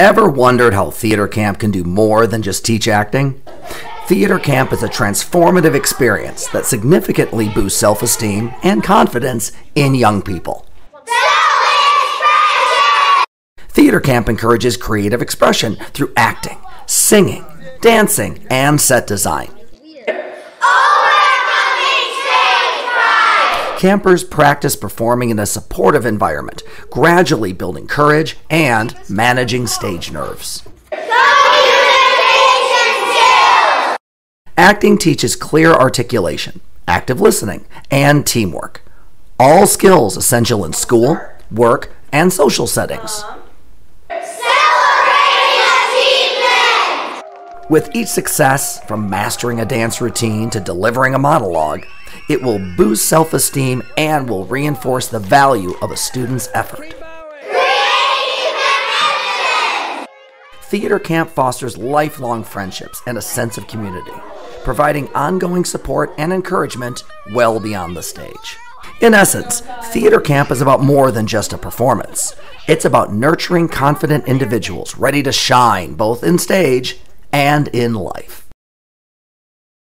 Ever wondered how theater camp can do more than just teach acting? Theater camp is a transformative experience that significantly boosts self esteem and confidence in young people. Theater camp encourages creative expression through acting, singing, dancing, and set design. Campers practice performing in a supportive environment, gradually building courage and managing stage nerves. Acting teaches clear articulation, active listening, and teamwork. All skills essential in school, work, and social settings. With each success, from mastering a dance routine to delivering a monologue, it will boost self esteem and will reinforce the value of a student's effort. Theater camp fosters lifelong friendships and a sense of community, providing ongoing support and encouragement well beyond the stage. In essence, theater camp is about more than just a performance. It's about nurturing confident individuals ready to shine both in stage and in life.